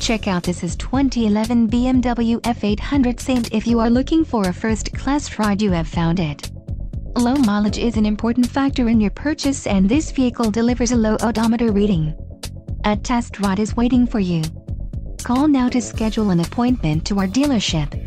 Check out this is 2011 BMW F800 Saint if you are looking for a first-class ride you have found it. Low mileage is an important factor in your purchase and this vehicle delivers a low odometer reading. A test ride is waiting for you. Call now to schedule an appointment to our dealership.